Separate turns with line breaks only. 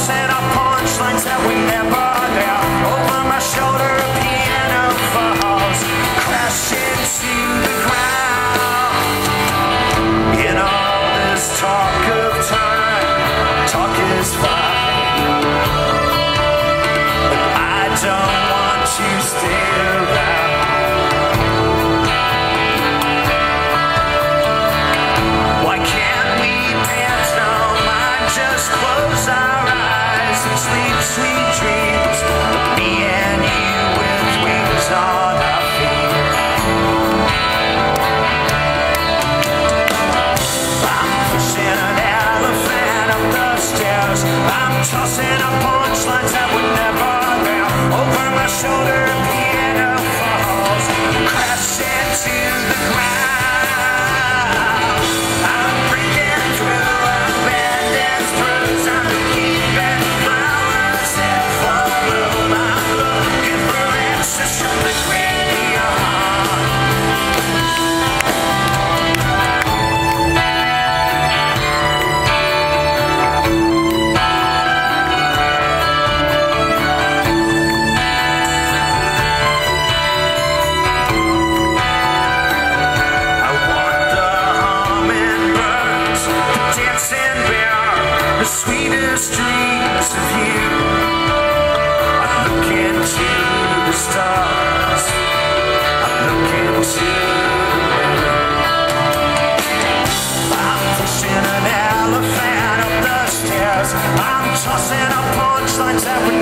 tossing up punchlines that we never tossing up punchlines. tossing up punchlines that would